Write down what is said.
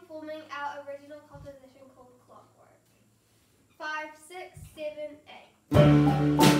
performing our original composition called Clockwork. Five, six, seven, eight.